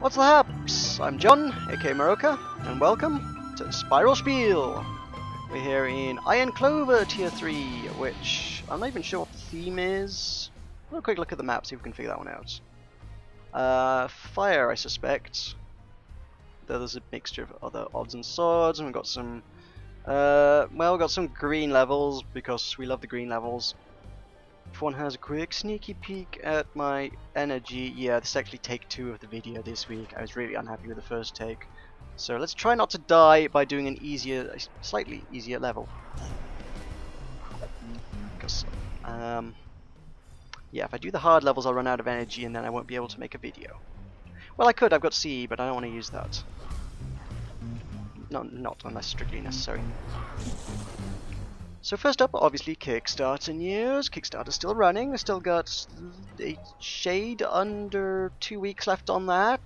What's the haps? I'm John, aka Meroka, and welcome to Spiral Spiel. We're here in Iron Clover Tier 3, which I'm not even sure what the theme is. Have a quick look at the map, see if we can figure that one out. Uh, fire, I suspect. Though there's a mixture of other odds and sods, and we've got some. Uh, well, we've got some green levels because we love the green levels. If one has a quick sneaky peek at my energy, yeah, this is actually take two of the video this week. I was really unhappy with the first take. So let's try not to die by doing an easier, slightly easier level. Um, yeah, if I do the hard levels I'll run out of energy and then I won't be able to make a video. Well, I could, I've got CE, but I don't want to use that. No, not unless strictly necessary. So first up, obviously Kickstarter news. Kickstarter's still running. We've still got a shade under two weeks left on that.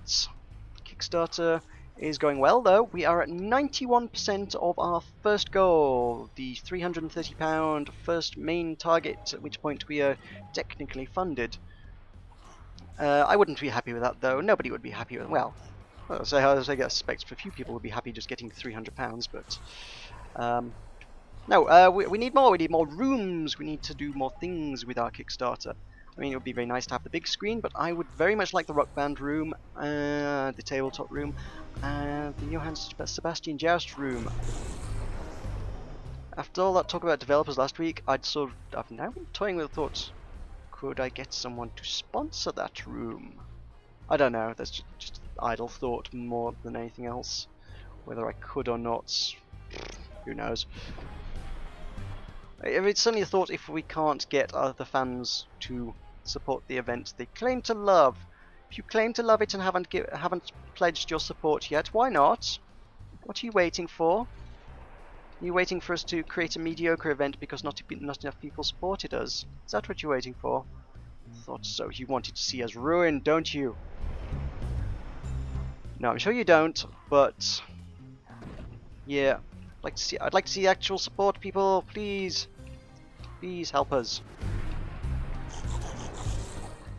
Kickstarter is going well though. We are at 91% of our first goal, the £330 first main target, at which point we are technically funded. Uh, I wouldn't be happy with that though. Nobody would be happy with well. so I suspect a few people would be happy just getting £300, but um, no, uh, we, we need more. We need more rooms. We need to do more things with our Kickstarter. I mean, it would be very nice to have the big screen, but I would very much like the Rock Band room, uh, the tabletop room, and the Johann Sebastian Joust room. After all that talk about developers last week, I'd sort of, I've now been toying with the thought, could I get someone to sponsor that room? I don't know, that's just, just idle thought more than anything else. Whether I could or not, who knows. It's only a thought if we can't get other fans to support the event they claim to love. If you claim to love it and haven't haven't pledged your support yet, why not? What are you waiting for? Are you waiting for us to create a mediocre event because not, not enough people supported us? Is that what you're waiting for? Thought so. You wanted to see us ruined, don't you? No, I'm sure you don't, but... Yeah, I'd like to see, I'd like to see actual support, people, please. Please help us.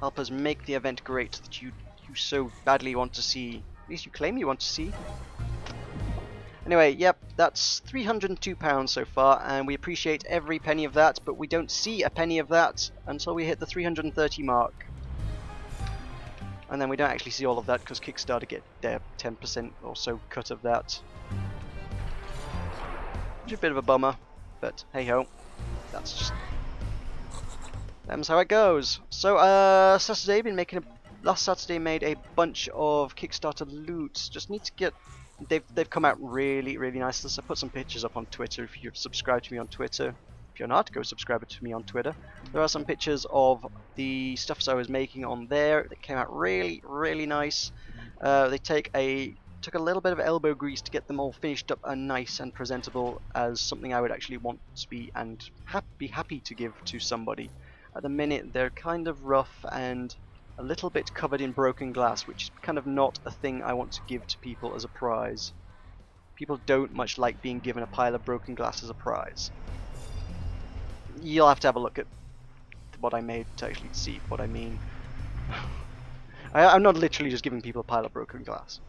Help us make the event great that you you so badly want to see. At least you claim you want to see. Anyway, yep, that's £302 so far, and we appreciate every penny of that, but we don't see a penny of that until we hit the 330 mark. And then we don't actually see all of that because Kickstarter get their 10% or so cut of that. Which is a bit of a bummer, but hey ho, that's just that's how it goes. So uh, Saturday been making a last Saturday made a bunch of Kickstarter loot. Just need to get they've they've come out really really nice. I put some pictures up on Twitter if you're subscribed to me on Twitter. If you're not, go subscribe to me on Twitter. There are some pictures of the stuffs I was making on there that came out really really nice. Uh, they take a took a little bit of elbow grease to get them all finished up and nice and presentable as something I would actually want to be and ha be happy to give to somebody. At the minute they're kind of rough and a little bit covered in broken glass which is kind of not a thing I want to give to people as a prize. People don't much like being given a pile of broken glass as a prize. You'll have to have a look at what I made to actually see what I mean. I, I'm not literally just giving people a pile of broken glass.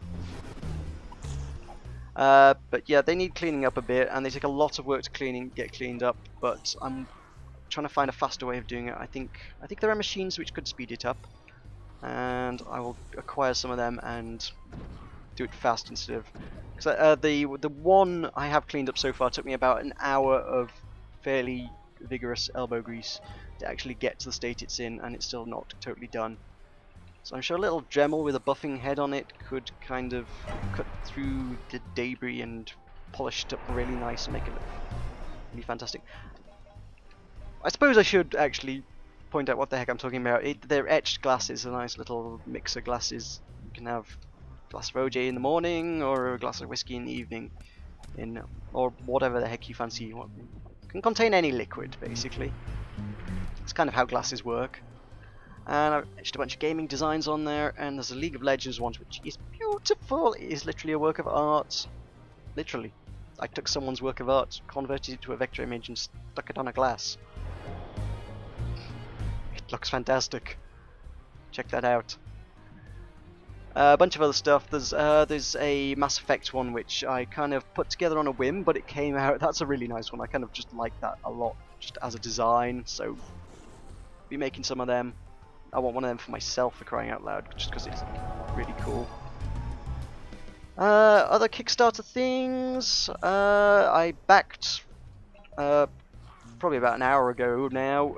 Uh, but yeah, they need cleaning up a bit, and they take a lot of work to cleaning get cleaned up. But I'm trying to find a faster way of doing it. I think I think there are machines which could speed it up, and I will acquire some of them and do it fast instead of. Cause, uh, the the one I have cleaned up so far took me about an hour of fairly vigorous elbow grease to actually get to the state it's in, and it's still not totally done. So I'm sure a little Dremel with a buffing head on it could kind of cut through the debris and polish it up really nice and make it look really fantastic. I suppose I should actually point out what the heck I'm talking about. It, they're etched glasses, a nice little mix of glasses. You can have a glass of OJ in the morning or a glass of whiskey in the evening, in or whatever the heck you fancy. You can contain any liquid, basically. It's kind of how glasses work. And I've etched a bunch of gaming designs on there, and there's a League of Legends one which is beautiful. It is literally a work of art. Literally. I took someone's work of art, converted it to a vector image, and stuck it on a glass. It looks fantastic. Check that out. Uh, a bunch of other stuff. There's uh, there's a Mass Effect one which I kind of put together on a whim, but it came out. That's a really nice one. I kind of just like that a lot, just as a design. So be making some of them. I want one of them for myself for crying out loud, just because it's really cool. Uh, other Kickstarter things. Uh, I backed uh, probably about an hour ago now,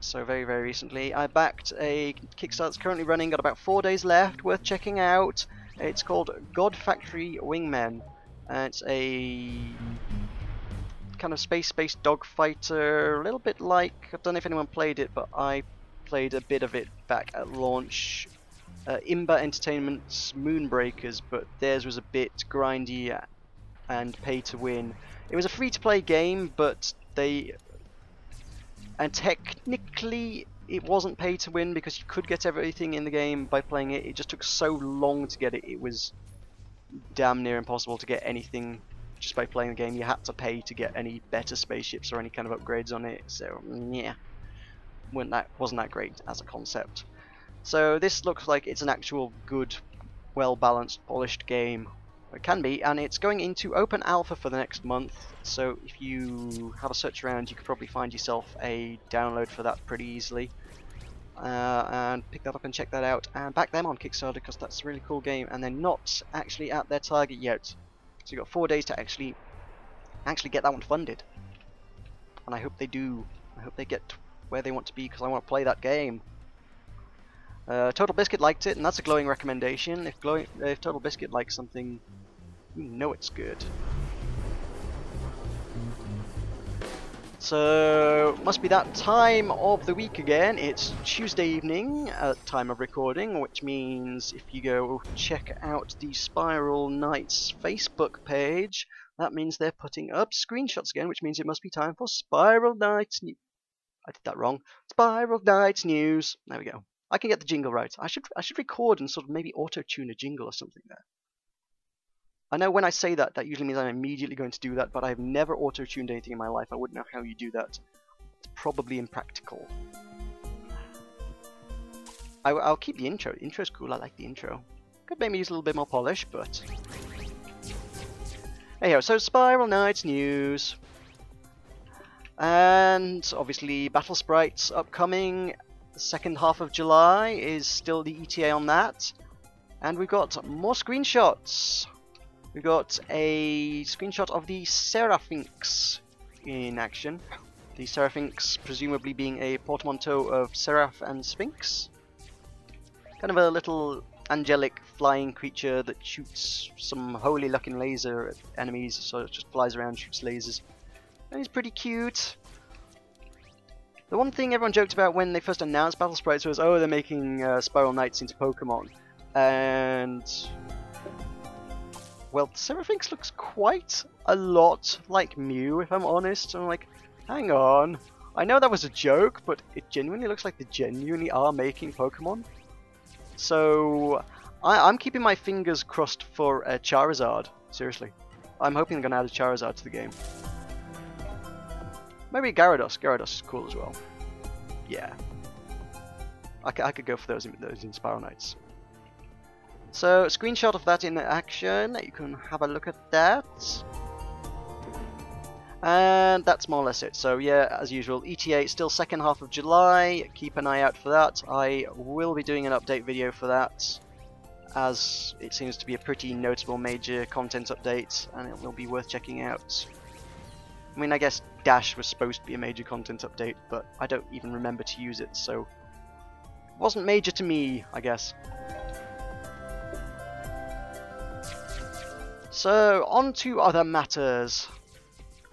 so very very recently. I backed a Kickstarter that's currently running, got about four days left, worth checking out. It's called God Factory Wingmen. Uh, it's a kind of space-based dogfighter, a little bit like, I don't know if anyone played it, but I played a bit of it back at launch. Uh, Imba Entertainment's Moonbreakers, but theirs was a bit grindy and pay to win. It was a free-to-play game, but they and technically it wasn't pay to win because you could get everything in the game by playing it. It just took so long to get it. It was damn near impossible to get anything just by playing the game. You had to pay to get any better spaceships or any kind of upgrades on it. So yeah, wasn't that wasn't that great as a concept. So this looks like it's an actual good, well balanced, polished game it can be, and it's going into open alpha for the next month, so if you have a search around you could probably find yourself a download for that pretty easily. Uh, and pick that up and check that out, and back them on Kickstarter because that's a really cool game, and they're not actually at their target yet. So you've got four days to actually actually get that one funded. And I hope they do. I hope they get where they want to be because I want to play that game. Uh, Total Biscuit liked it, and that's a glowing recommendation. If, glowing, if Total Biscuit likes something, you know it's good. So, must be that time of the week again. It's Tuesday evening at time of recording, which means if you go check out the Spiral Knights Facebook page, that means they're putting up screenshots again, which means it must be time for Spiral Knights. I did that wrong. Spiral Knights News. There we go. I can get the jingle right. I should I should record and sort of maybe auto tune a jingle or something there. I know when I say that, that usually means I'm immediately going to do that, but I've never auto-tuned anything in my life. I wouldn't know how you do that. It's probably impractical. I, will keep the intro. The intro's cool. I like the intro. Could maybe use a little bit more polish, but... Anyhow, so Spiral Knights news. And obviously Battle Sprites upcoming. Second half of July is still the ETA on that. And we've got more screenshots. We got a screenshot of the Seraphynx in action. The Seraphynx presumably being a portmanteau of Seraph and Sphinx. Kind of a little angelic flying creature that shoots some holy looking laser at enemies, so it just flies around shoots lasers. And he's pretty cute. The one thing everyone joked about when they first announced Battle Sprites was, oh, they're making uh, Spiral Knights into Pokemon. And well, Seraphynx looks quite a lot like Mew, if I'm honest. I'm like, hang on. I know that was a joke, but it genuinely looks like they genuinely are making Pokemon. So, I, am keeping my fingers crossed for a Charizard. Seriously. I'm hoping they're going to add a Charizard to the game. Maybe Gyarados. Gyarados is cool as well. Yeah. I, I could go for those, those in Spiral Knights. So, screenshot of that in action, you can have a look at that. And that's more or less it. So yeah, as usual, ETA still second half of July. Keep an eye out for that. I will be doing an update video for that, as it seems to be a pretty notable major content update, and it will be worth checking out. I mean, I guess Dash was supposed to be a major content update, but I don't even remember to use it, so it wasn't major to me, I guess. So, on to other matters.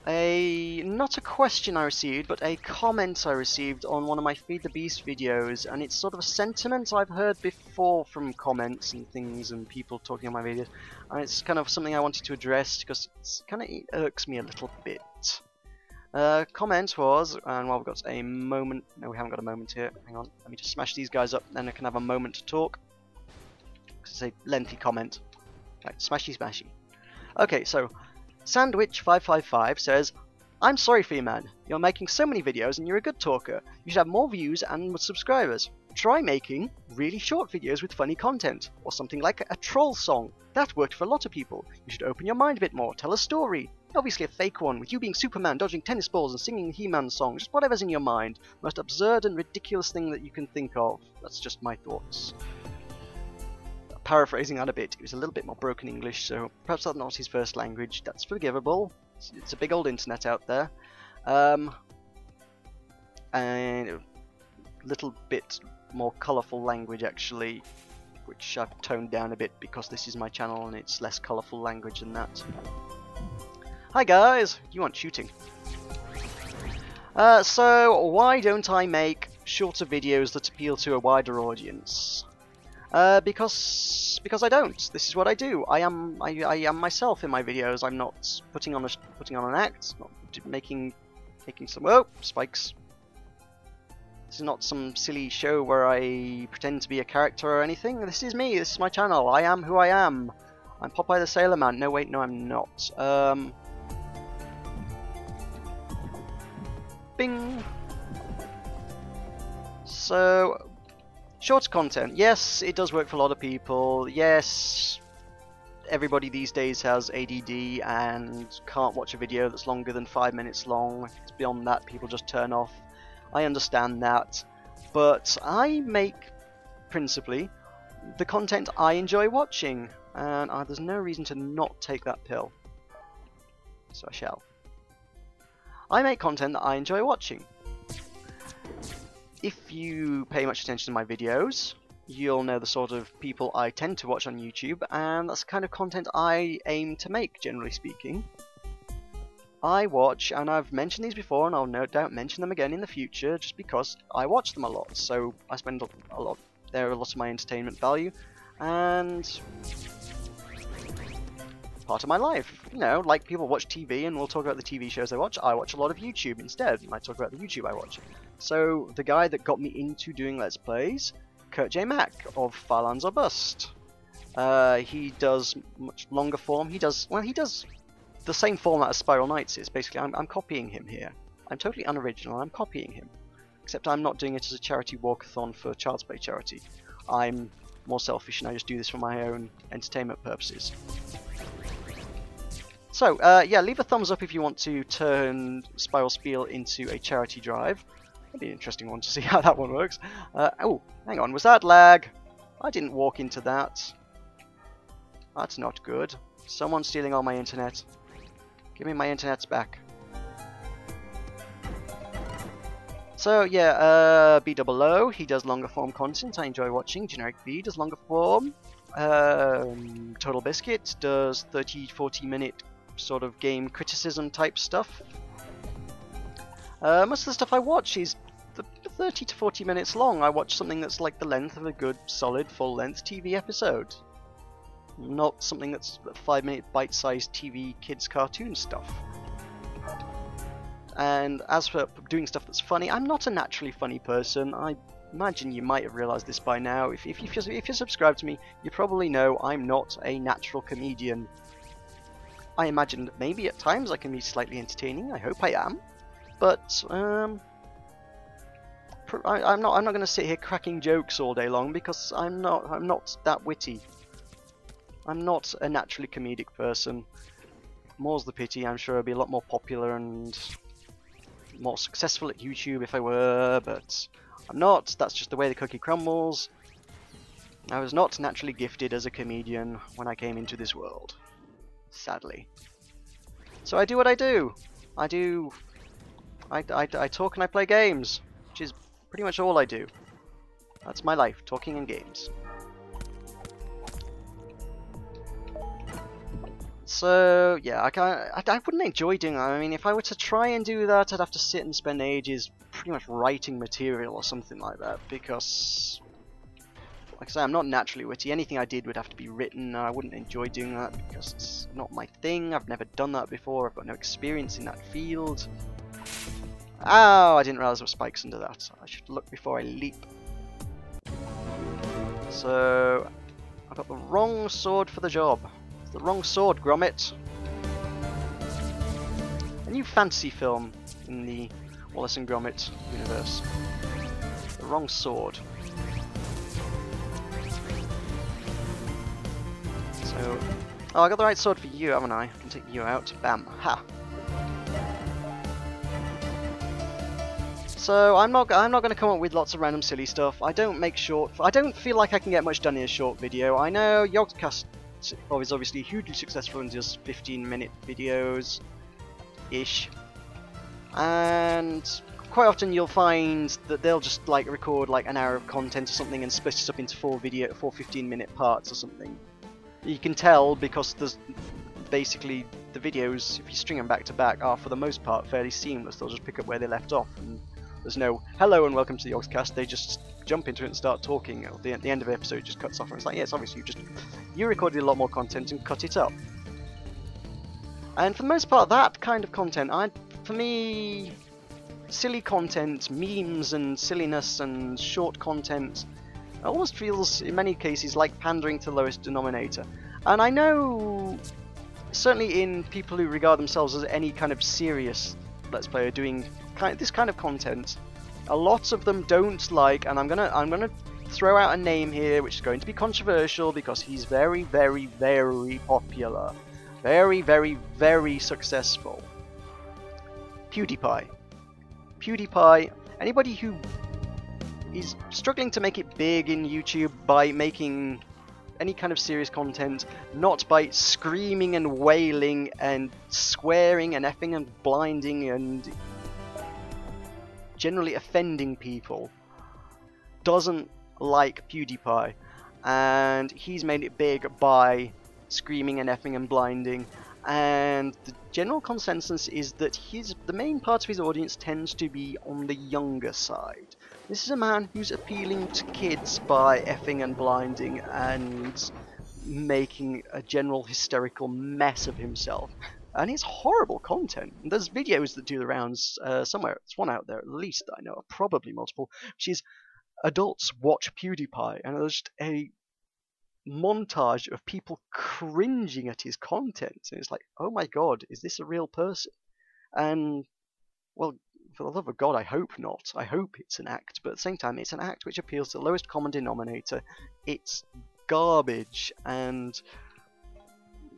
A not a question I received, but a comment I received on one of my Feed the Beast videos, and it's sort of a sentiment I've heard before from comments and things and people talking on my videos, and it's kind of something I wanted to address because it kind of irks me a little bit. Uh, comment was, and while we've got a moment, no we haven't got a moment here, hang on, let me just smash these guys up, then I can have a moment to talk. It's a lengthy comment. Right, smashy smashy. Okay, so Sandwich555 says, I'm sorry for you, man. You're making so many videos and you're a good talker. You should have more views and subscribers. try making really short videos with funny content, or something like a troll song. That worked for a lot of people. You should open your mind a bit more, tell a story. Obviously a fake one, with you being Superman, dodging tennis balls and singing He-Man songs, just whatever's in your mind. Most absurd and ridiculous thing that you can think of. That's just my thoughts. Paraphrasing that a bit, it was a little bit more broken English, so perhaps that's not his first language. That's forgivable. It's, it's a big old internet out there. Um, and a little bit more colourful language actually, which I've toned down a bit because this is my channel and it's less colourful language than that. Hi guys, you want shooting. Uh, so why don't I make shorter videos that appeal to a wider audience? Uh, because because I don't. This is what I do. I am I, I am myself in my videos. I'm not putting on a putting on an act, not making making some oh spikes. This is not some silly show where I pretend to be a character or anything. This is me. This is my channel. I am who I am. I'm Popeye the Sailor Man. No, wait, no, I'm not. Um, bing. So, short content. Yes, it does work for a lot of people. Yes, everybody these days has ADD and can't watch a video that's longer than five minutes long. It's beyond that, people just turn off. I understand that, but I make principally the content I enjoy watching, and uh, there's no reason to not take that pill. So I shall. I make content that I enjoy watching. If you pay much attention to my videos, you'll know the sort of people I tend to watch on YouTube, and that's the kind of content I aim to make, generally speaking. I watch, and I've mentioned these before, and I'll no doubt mention them again in the future, just because I watch them a lot. So I spend a lot. They're a lot of my entertainment value, and part of my life. You know, like people watch TV, and we'll talk about the TV shows I watch. I watch a lot of YouTube instead, and I talk about the YouTube I watch. So the guy that got me into doing Let's Plays, Kurt J. Mack of Far Lands or Bust. Uh, he does much longer form. He does well. He does the same format as Spiral Knights is. Basically, I'm, I'm copying him here. I'm totally unoriginal, I'm copying him. Except I'm not doing it as a charity walkathon for Child's Play charity. I'm more selfish and I just do this for my own entertainment purposes. So, uh, yeah, leave a thumbs up if you want to turn Spiral Spiel into a charity drive. That'd be an interesting one to see how that one works. Uh, oh, hang on, was that lag? I didn't walk into that. That's not good. Someone's stealing all my internet. Give me my internets back. So yeah, uh, B double O, he does longer form content. I enjoy watching. GenerikB does longer form. Um, Total Biscuit does 30, 40 minute sort of game criticism type stuff. Uh, most of the stuff I watch is 30 to 40 minutes long. I watch something that's like the length of a good, solid, full length TV episode not something that's five minute bite sized TV kids cartoon stuff. And as for doing stuff that's funny, I'm not a naturally funny person. I imagine you might have realized this by now. If, if, if, you're, if you're subscribed to me, you probably know I'm not a natural comedian. I imagine that maybe at times I can be slightly entertaining. I hope I am. But, um, I, am not. I'm not going to sit here cracking jokes all day long because I'm not. I'm not that witty. I'm not a naturally comedic person. More's the pity, I'm sure I'd be a lot more popular and more successful at YouTube if I were, but I'm not. That's just the way the cookie crumbles. I was not naturally gifted as a comedian when I came into this world. Sadly. So I do what I do. I do... I, I, I talk and I play games, which is pretty much all I do. That's my life, talking and games. So yeah, I, I, I wouldn't enjoy doing that. I mean, if I were to try and do that, I'd have to sit and spend ages pretty much writing material or something like that. Because, like I say, I'm not naturally witty. Anything I did would have to be written. And I wouldn't enjoy doing that because it's not my thing. I've never done that before. I've got no experience in that field. Oh, I didn't realize there were spikes under that. I should look before I leap. So, I got the wrong sword for the job It's the wrong sword, Gromit. A new fantasy film in the Wallace and Gromit universe. The wrong sword. Oh, I got the right sword for you, haven't I? I can take you out. Bam. Ha. So I'm not I'm not going to come up with lots of random silly stuff. I don't make short. I don't feel like I can get much done in a short video. I know Yogscast is obviously hugely successful in just 15 minute videos, ish, and quite often you'll find that they'll just like record like an hour of content or something and split it up into four video, four 15 minute parts or something. You can tell because there's basically the videos, if you string them back to back, are for the most part fairly seamless. They'll just pick up where they left off. And there's no hello and welcome to the Yogscast. They just jump into it and start talking. At the, the end of the episode, just cuts off, and it's like, yes, obviously you just you recorded a lot more content and cut it up. And for the most part, that kind of content, I, for me, silly content, memes and silliness and short content, almost feels in many cases like pandering to lowest denominator. And I know, certainly in people who regard themselves as any kind of serious Let's Player doing kind this kind of content, a lot of them don't like, and I'm gonna I'm gonna throw out a name here which is going to be controversial because he's very very very popular, very very very successful. PewDiePie. PewDiePie. Anybody who is struggling to make it big in YouTube by making any kind of serious content, not by screaming and wailing and swearing and effing and blinding and generally offending people, doesn't like PewDiePie. And he's made it big by screaming and effing and blinding. And the general consensus is that his the main part of his audience tends to be on the younger side. This is a man who's appealing to kids by effing and blinding and making a general hysterical mess of himself. And it's horrible content. There's videos that do the rounds uh, somewhere. There's one out there at least that I know, probably multiple, which is adults watch PewDiePie, and there's just a montage of people cringing at his content. And it's like, oh my god, is this a real person? And, well, for the love of God, I hope not. I hope it's an act, but at the same time, it's an act which appeals to the lowest common denominator. It's garbage, and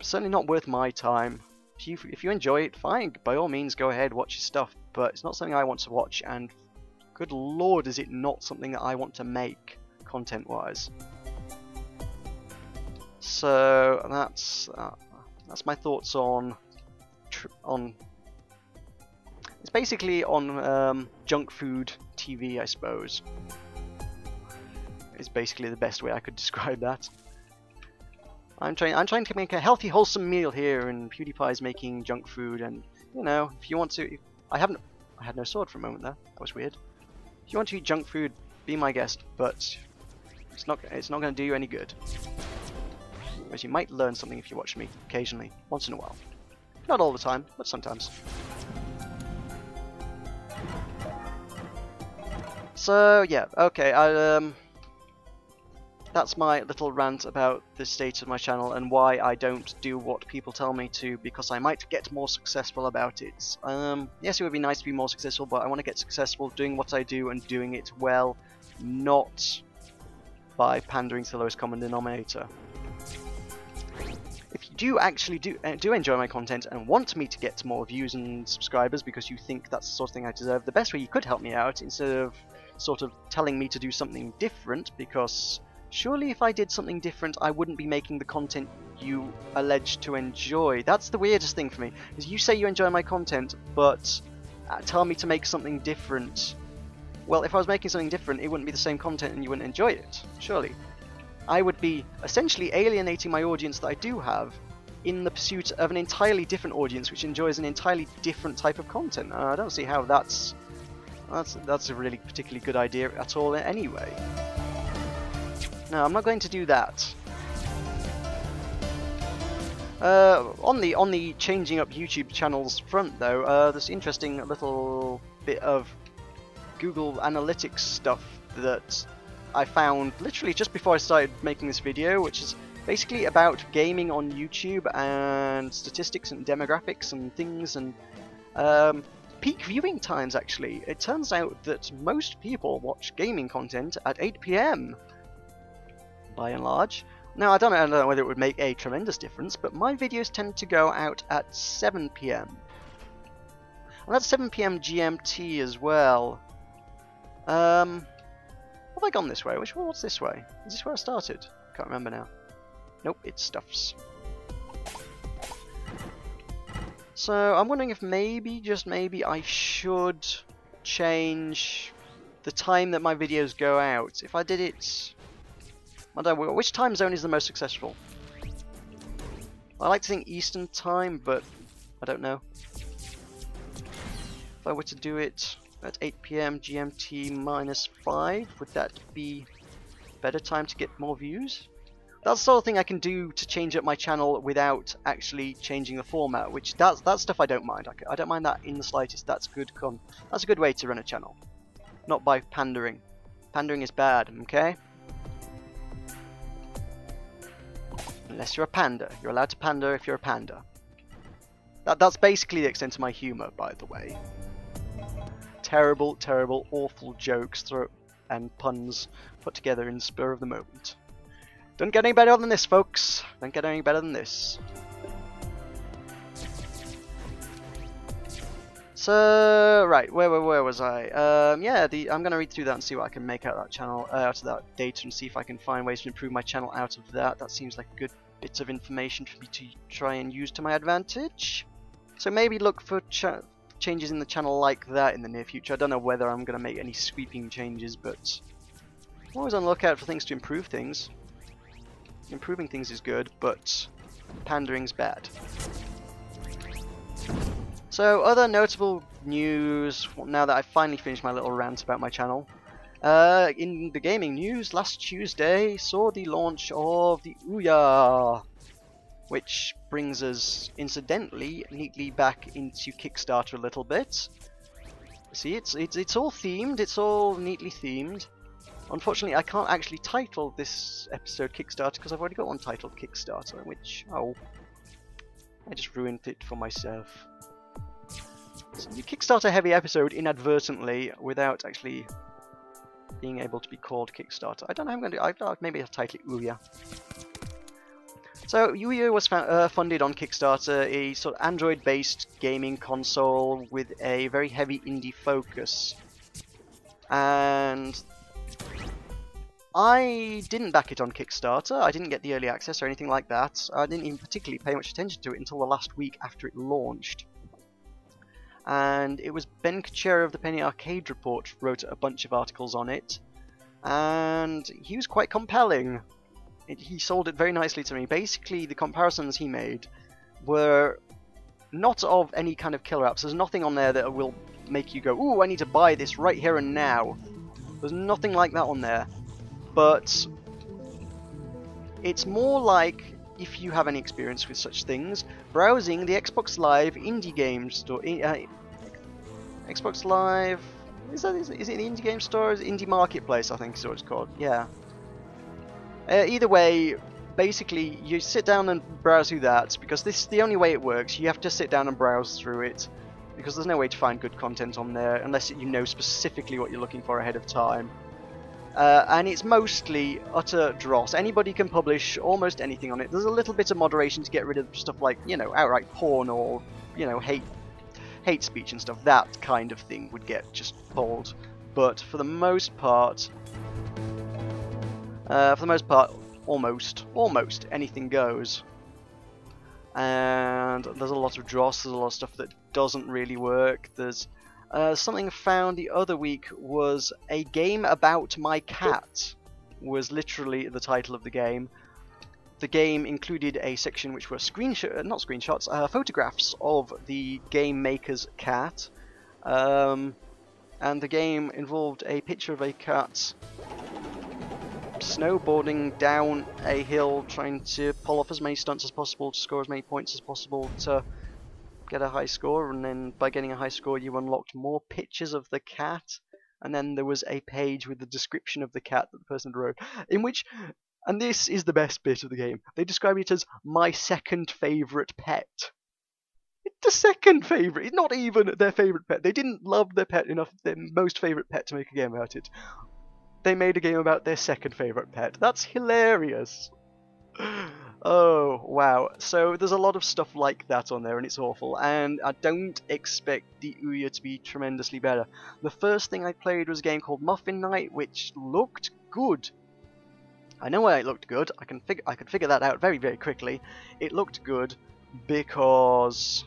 certainly not worth my time. If you, if you enjoy it, fine, by all means go ahead, watch his stuff, but it's not something I want to watch, and good lord, is it not something that I want to make, content-wise. So, that's, uh, that's my thoughts on on it's basically on um, junk food TV, I suppose. It's basically the best way I could describe that. I'm trying. I'm trying to make a healthy, wholesome meal here, and PewDiePie's making junk food. And you know, if you want to, I haven't. I had no sword for a moment there. That was weird. If you want to eat junk food, be my guest, but it's not. It's not going to do you any good. Whereas you might learn something if you watch me occasionally, once in a while. Not all the time, but sometimes. So yeah, okay. I, um, that's my little rant about the state of my channel and why I don't do what people tell me to because I might get more successful about it. Um, yes, it would be nice to be more successful, but I want to get successful doing what I do and doing it well, not by pandering to the lowest common denominator. If you do actually do uh, do enjoy my content and want me to get more views and subscribers because you think that's the sort of thing I deserve, the best way you could help me out instead of sort of telling me to do something different because surely if I did something different I wouldn't be making the content you allege to enjoy. That's the weirdest thing for me, is you say you enjoy my content but uh, tell me to make something different. Well, if I was making something different it wouldn't be the same content and you wouldn't enjoy it, surely. I would be essentially alienating my audience that I do have in the pursuit of an entirely different audience which enjoys an entirely different type of content. Uh, I don't see how that's that's, that's a really particularly good idea at all anyway. No, I'm not going to do that. Uh, on the on the changing up YouTube channels front though, uh, this interesting little bit of Google Analytics stuff that I found literally just before I started making this video, which is basically about gaming on YouTube and statistics and demographics and things and um, peak viewing times actually. It turns out that most people watch gaming content at 8 p.m. by and large, Now, I don't, know, whether it would make a tremendous difference, but my videos tend to go out at 7 pm. And that's 7 pm GMT as well. Um, have I gone this way? Which what's this way? Is this where I started? Can't remember now. Nope, it's stuffs. So I'm wondering if maybe, just maybe, I should change the time that my videos go out. If I did it... I don't know, which time zone is the most successful? I like to think Eastern time, but I don't know. If I were to do it at 8 p.m. GMT minus 5, would that be better time to get more views? That's the sort of thing I can do to change up my channel without actually changing the format, which that's, that's stuff I don't mind. I, I don't mind that in the slightest. That's good con. That's a good way to run a channel. Not by pandering. Pandering is bad, okay? Unless you're a panda. You're allowed to pander if you're a panda. That, that's basically the extent of my humour, by the way. Terrible, terrible, awful jokes and puns put together in spur of the moment. Don't get any better than this, folks. Don't get any better than this. So, right, where, where, where was I? Um, yeah, the, I'm going to read through that and see what I can make out of that channel, uh, out of that data, and see if I can find ways to improve my channel out of that. That seems like good bit of information for me to try and use to my advantage. So maybe look for changes in the channel like that in the near future. I don't know whether I'm going to make any sweeping changes, but I'm always on the lookout for things to improve things. Improving things is good, but pandering's bad. So, other notable news, now that I've finally finished my little rant about my channel. Uh, in the gaming news, last Tuesday saw the launch of the Ouya, which brings us, incidentally, neatly back into Kickstarter a little bit. See, it's, it's, it's all themed, it's all neatly themed. Unfortunately, I can't actually title this episode Kickstarter because I've already got one titled Kickstarter, which, oh, I just ruined it for myself. So you Kickstarter heavy episode inadvertently without actually being able to be called Kickstarter. I don't know I'm going to maybe I'll title it Ouya. So Ouya was uh, funded on Kickstarter, a sort of Android-based gaming console with a very heavy indie focus. And I didn't back it on Kickstarter, I didn't get the early access or anything like that. I didn't even particularly pay much attention to it until the last week after it launched. And it was Ben Kuchera of the Penny Arcade Report wrote a bunch of articles on it. And he was quite compelling. It, he sold it very nicely to me. Basically, the comparisons he made were not of any kind of killer apps. There's nothing on there that will make you go, ooh, I need to buy this right here and now. There's nothing like that on there but it's more like if you have any experience with such things, browsing the Xbox Live indie game store. Uh, Xbox Live. Is that is it, the indie game store? Is indie marketplace? I think is what it's called. Yeah. Uh, either way, basically you sit down and browse through that because this is the only way it works. You have to sit down and browse through it because there's no way to find good content on there unless you know specifically what you're looking for ahead of time. Uh, and it's mostly utter dross. Anybody can publish almost anything on it. There's a little bit of moderation to get rid of stuff like, you know, outright porn or, you know, hate hate speech and stuff. That kind of thing would get just pulled. But for the most part, uh, for the most part, almost, almost anything goes. And there's a lot of dross, there's a lot of stuff that doesn't really work. There's uh, something found the other week was a game about my cat was literally the title of the game. The game included a section which were screenshot, uh, not screenshots, uh, photographs of the game maker's cat. Um, and the game involved a picture of a cat snowboarding down a hill trying to pull off as many stunts as possible to score as many points as possible to get a high score, and then by getting a high score, you unlocked more pictures of the cat. And then there was a page with the description of the cat that the person wrote, in which, and this is the best bit of the game, they describe it as my second favourite pet. It's the second favourite, it's not even their favourite pet. They didn't love their pet enough, their most favourite pet, to make a game about it. They made a game about their second favourite pet. That's hilarious. Oh wow! So there's a lot of stuff like that on there, and it's awful. And I don't expect the Ouya to be tremendously better. The first thing I played was a game called Muffin Knight, which looked good. I know why it looked good. I can figure I could figure that out very very quickly. It looked good because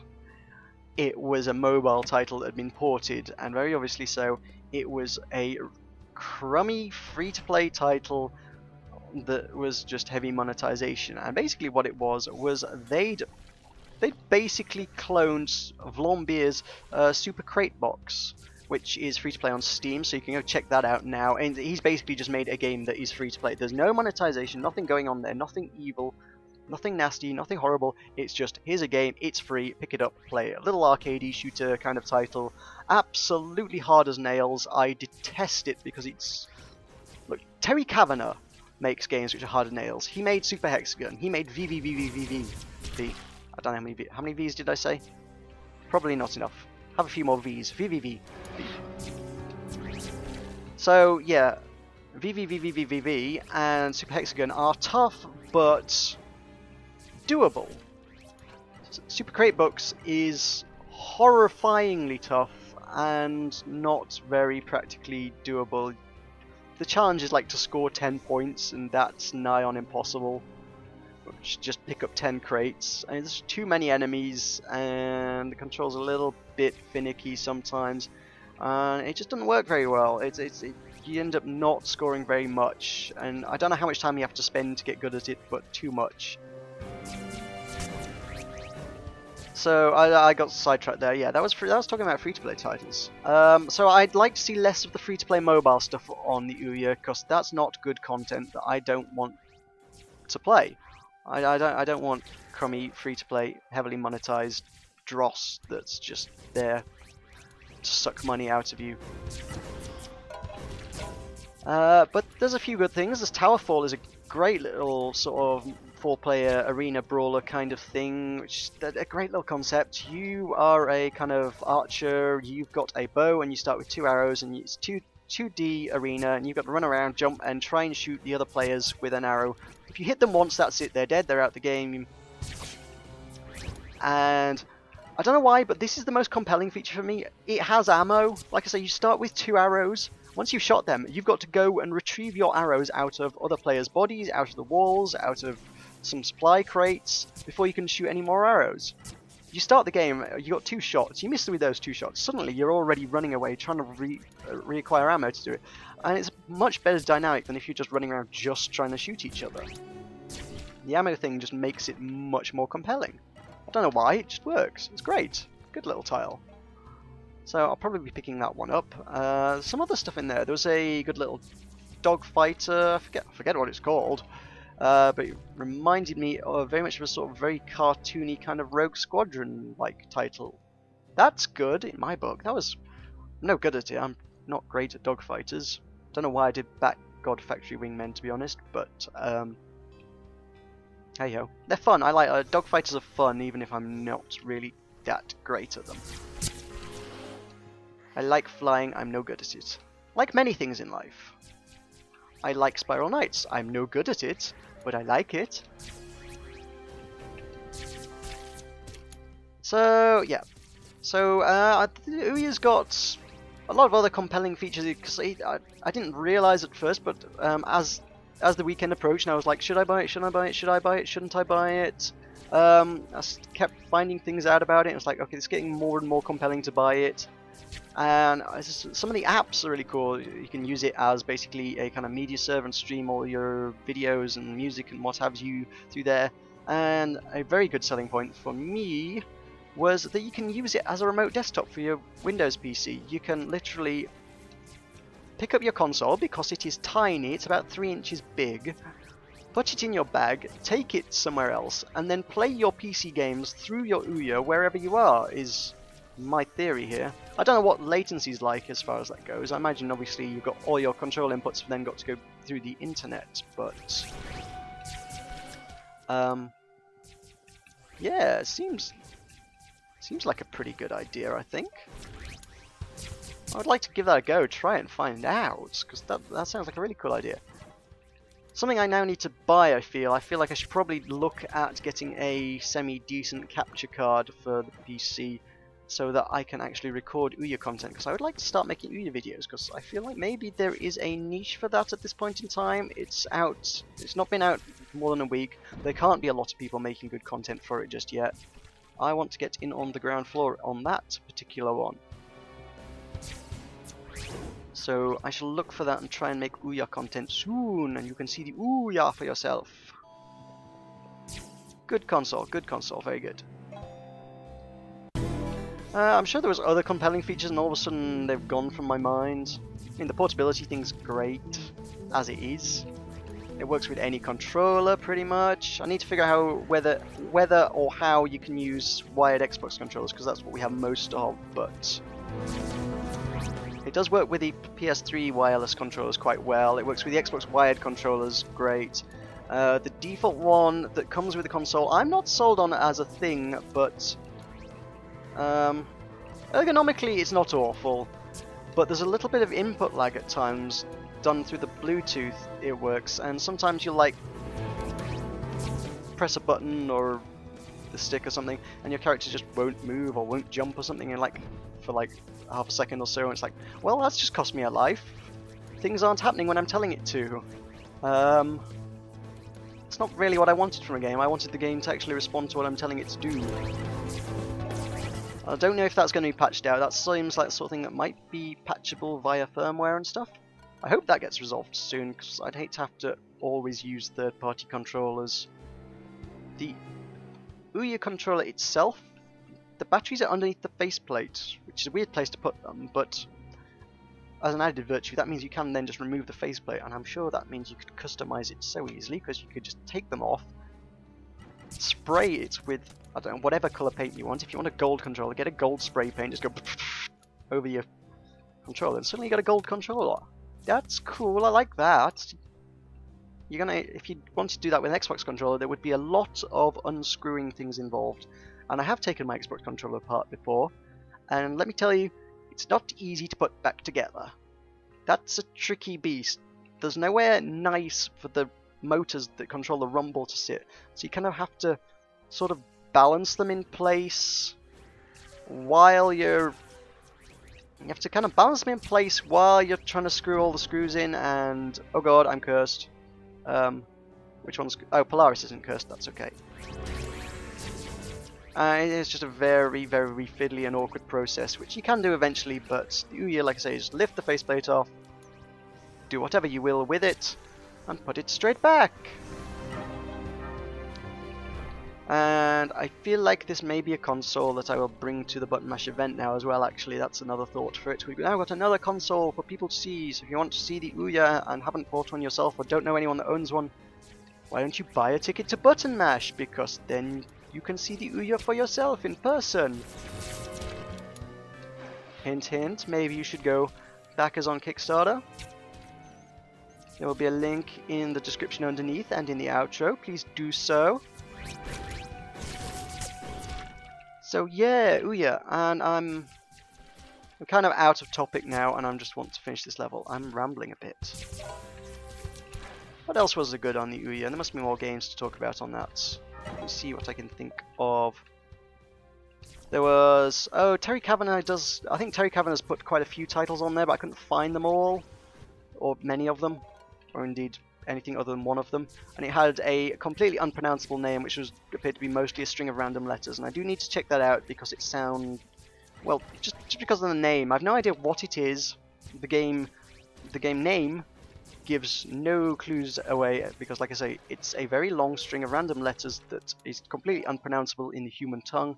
it was a mobile title that had been ported, and very obviously so. It was a crummy free-to-play title that was just heavy monetization. And basically what it was was they'd they basically cloned Vlambeer's uh, Super Crate box, which is free to play on Steam, so you can go check that out now. And he's basically just made a game that is free to play. There's no monetization, nothing going on there, nothing evil, nothing nasty, nothing horrible. It's just here's a game, it's free, pick it up, play it. A little arcadey shooter kind of title, absolutely hard as nails. I detest it because it's look Terry Cavanagh makes games which are harder nails. He made Super Hexagon. He made VVVVVV. I don't know how many v how many V's did I say? Probably not enough. Have a few more V's. VVV. So yeah, VVVVVV and Super Hexagon are tough, but doable. Super Crate Box is horrifyingly tough and not very practically doable. The challenge is like to score 10 points and that's nigh on impossible. Just pick up 10 crates. I mean, there's too many enemies and the controls a little bit finicky sometimes. And it just doesn't work very well. It's, it's, it, you end up not scoring very much and I don't know how much time you have to spend to get good at it, but too much. So I, I got sidetracked there. Yeah, that was free, that was talking about free-to-play titles. Um, so I'd like to see less of the free-to-play mobile stuff on the Ouya because that's not good content that I don't want to play. I, I don't I don't want crummy free-to-play, heavily monetized dross that's just there to suck money out of you. Uh, but there's a few good things. This Towerfall is a great little sort of four-player arena brawler kind of thing, which is a great little concept. You are a kind of archer, you've got a bow, and you start with two arrows, and it's two 2D arena, and you've got to run around, jump, and try and shoot the other players with an arrow. If you hit them once, that's it. They're dead. They're out the game. And I don't know why, but this is the most compelling feature for me. It has ammo. Like I say, you start with two arrows. Once you've shot them, you've got to go and retrieve your arrows out of other players' bodies, out of the walls, out of some supply crates before you can shoot any more arrows. You start the game, you got two shots, you miss with those two shots, suddenly you're already running away trying to re uh, reacquire ammo to do it. And it's much better dynamic than if you're just running around just trying to shoot each other. The ammo thing just makes it much more compelling. I don't know why, it just works. It's great. Good little tile. So I'll probably be picking that one up. Uh, some other stuff in there. There was a good little dog fighter. I forget, I forget what it's called. Uh, but it reminded me of very much of a sort of very cartoony kind of Rogue Squadron-like title. That's good in my book. That was no good at it. I'm not great at dogfighters. Don't know why I did back God Factory Wingmen to be honest, but um, hey ho, they're fun. I like uh, dogfighters are fun, even if I'm not really that great at them. I like flying. I'm no good at it. Like many things in life. I like Spiral Knights. I'm no good at it, but I like it. So, yeah. So, uh, Ouya's got a lot of other compelling features because I, I, didn't realize at first, but um, as as the weekend approached, and I was like, should I buy it? Should I buy it? Should I buy it? Shouldn't I buy it? Um, I kept finding things out about it. It's like, okay, it's getting more and more compelling to buy it and just, some of the apps are really cool. You can use it as basically a kind of media server and stream all your videos and music and what have you through there. And a very good selling point for me was that you can use it as a remote desktop for your Windows PC. You can literally pick up your console because it is tiny, it's about 3 inches big, put it in your bag, take it somewhere else, and then play your PC games through your Ouya wherever you are is my theory here. I don't know what latency is like as far as that goes. I imagine obviously you've got all your control inputs then got to go through the internet, but um, yeah, seems seems like a pretty good idea. I think. I would like to give that a go, try and find out, because that that sounds like a really cool idea. something I now need to buy, I feel. I feel like I should probably look at getting a semi-decent capture card for the PC so that I can actually record Ouya content because I would like to start making Ouya videos because I feel like maybe there is a niche for that at this point in time. It's out, it's not been out more than a week. There can't be a lot of people making good content for it just yet. I want to get in on the ground floor on that particular one. So I shall look for that and try and make Ouya content soon and you can see the Ouya for yourself. Good console, good console, very good. Uh, I'm sure there was other compelling features and all of a sudden they've gone from my mind. I mean, the portability thing's great, as it is. It works with any controller, pretty much. I need to figure out how, whether, whether or how you can use wired Xbox controllers, because that's what we have most of, but... It does work with the PS3 wireless controllers quite well. It works with the Xbox wired controllers great. Uh, the default one that comes with the console, I'm not sold on as a thing, but um, ergonomically, it's not awful, but there's a little bit of input lag at times done through the Bluetooth. It works, and sometimes you'll like press a button or the stick or something, and your character just won't move or won't jump or something, and like for like half a second or so, and it's like, well, that's just cost me a life. Things aren't happening when I'm telling it to. Um, it's not really what I wanted from a game. I wanted the game to actually respond to what I'm telling it to do. I don't know if that's going to be patched out. That seems like the sort of thing that might be patchable via firmware and stuff. I hope that gets resolved soon, because I'd hate to have to always use third-party controllers. The Ouya controller itself, the batteries are underneath the faceplate, which is a weird place to put them, but as an added virtue, that means you can then just remove the faceplate, and I'm sure that means you could customize it so easily, because you could just take them off, spray it with, I don't know, whatever colour paint you want. If you want a gold controller, get a gold spray paint, just go over your controller, and suddenly you got a gold controller. That's cool, I like that. You're gonna, if you want to do that with an Xbox controller, there would be a lot of unscrewing things involved. And I have taken my Xbox controller apart before, and let me tell you, it's not easy to put back together. That's a tricky beast. There's nowhere nice for the motors that control the rumble to sit. So you kind of have to sort of balance them in place while you're you have to kind of balance them in place while you're trying to screw all the screws in and oh god I'm cursed um, which one's oh Polaris isn't cursed that's okay uh, it's just a very very fiddly and awkward process which you can do eventually but you like I say just lift the faceplate off do whatever you will with it and put it straight back. And I feel like this may be a console that I will bring to the Button Mash event now as well, actually. That's another thought for it. We've now got another console for people to see, so if you want to see the Ouya and haven't bought one yourself or don't know anyone that owns one, why don't you buy a ticket to Button Mash? Because then you can see the Ouya for yourself in person. Hint hint, maybe you should go backers on Kickstarter. There will be a link in the description underneath and in the outro. Please do so. So yeah, Ouya, and I'm I'm kind of out of topic now, and I just want to finish this level. I'm rambling a bit. What else was there good on the Ouya? There must be more games to talk about on that. Let me see what I can think of. There was... Oh, Terry Cavanagh does... I think Terry Cavanagh has put quite a few titles on there, but I couldn't find them all. Or many of them or indeed anything other than one of them, and it had a completely unpronounceable name which was appeared to be mostly a string of random letters, and I do need to check that out because it sound well, just, just because of the name. I've no idea what it is. The game, the game name gives no clues away because, like I say, it's a very long string of random letters that is completely unpronounceable in the human tongue.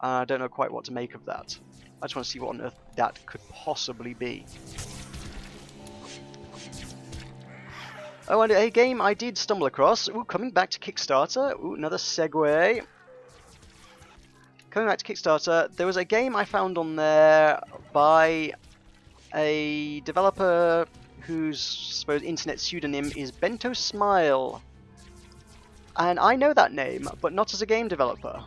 I don't know quite what to make of that. I just want to see what on earth that could possibly be. Oh, and a game I did stumble across. Ooh, coming back to Kickstarter. Ooh, another segue. Coming back to Kickstarter, there was a game I found on there by a developer whose suppose internet pseudonym is Bento Smile. And I know that name, but not as a game developer.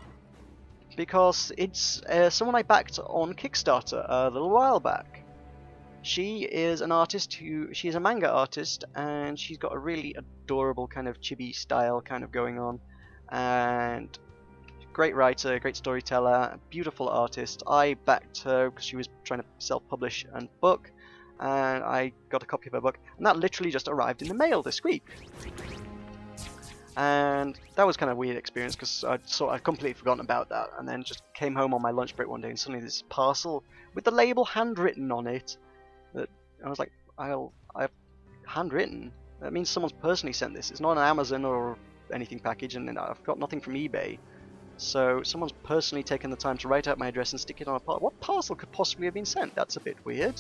Because it's uh, someone I backed on Kickstarter a little while back. She is an artist who she's a manga artist and she's got a really adorable kind of chibi style kind of going on and great writer, great storyteller, beautiful artist. I backed her because she was trying to self-publish a book and I got a copy of her book and that literally just arrived in the mail this week and that was kind of weird experience because I sort of completely forgotten about that, and then just came home on my lunch break one day and suddenly this parcel with the label handwritten on it. I was like, I'll I've handwritten. That means someone's personally sent this. It's not an Amazon or anything package, and I've got nothing from eBay. So someone's personally taken the time to write out my address and stick it on a parcel. What parcel could possibly have been sent? That's a bit weird.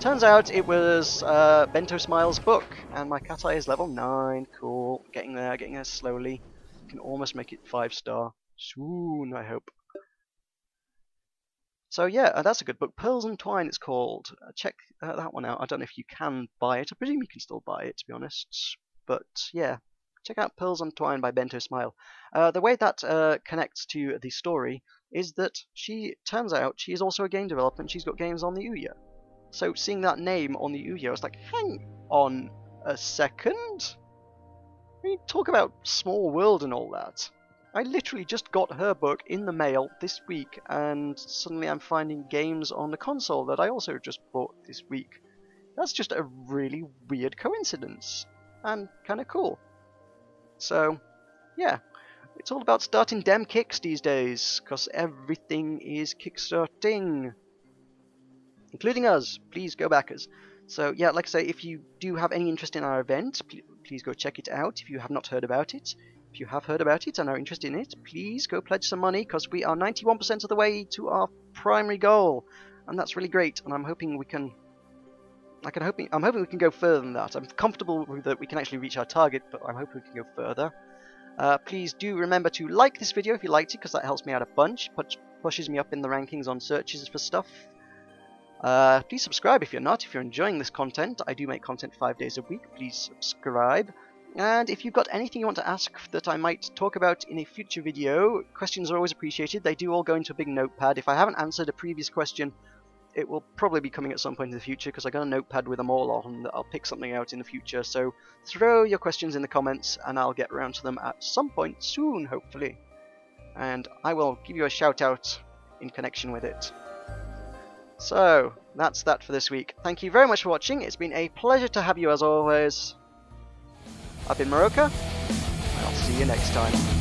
Turns out it was uh, Bento Smiles' book, and my cat eye is level 9. Cool. Getting there, getting there slowly. Can almost make it 5 star. Soon, I hope. So yeah, uh, that's a good book. Pearls and Twine it's called. Uh, check uh, that one out. I don't know if you can buy it. I presume you can still buy it, to be honest. But yeah, check out Pearls and Twine by Bento Smile. Uh, the way that uh, connects to the story is that she turns out she is also a game developer and she's got games on the Ouya. So seeing that name on the Ouya, I was like, hang on a second. We talk about small world and all that. I literally just got her book in the mail this week, and suddenly I'm finding games on the console that I also just bought this week. That's just a really weird coincidence, and kind of cool. So, yeah, it's all about starting dem kicks these days, because everything is kickstarting including us. Please go backers. So yeah, like I say, if you do have any interest in our event, please go check it out if you have not heard about it. If you have heard about it and are interested in it, please go pledge some money because we are 91% of the way to our primary goal, and that's really great. And I'm hoping we can. I can hoping I'm hoping we can go further than that. I'm comfortable that we can actually reach our target, but I'm hoping we can go further. Uh, please do remember to like this video if you liked it, because that helps me out a bunch. Push, pushes me up in the rankings on searches for stuff uh, please subscribe if you're not. If you're enjoying this content, I do make content five days a week. Please subscribe. And if you've got anything you want to ask that I might talk about in a future video, questions are always appreciated. They do all go into a big notepad. If I haven't answered a previous question, it will probably be coming at some point in the future because I got a notepad with them all on that I'll pick something out in the future. So throw your questions in the comments and I'll get around to them at some point soon, hopefully. And I will give you a shout out in connection with it. So, that's that for this week. Thank you very much for watching. It's been a pleasure to have you as always. I've Meroka. And I'll see you next time.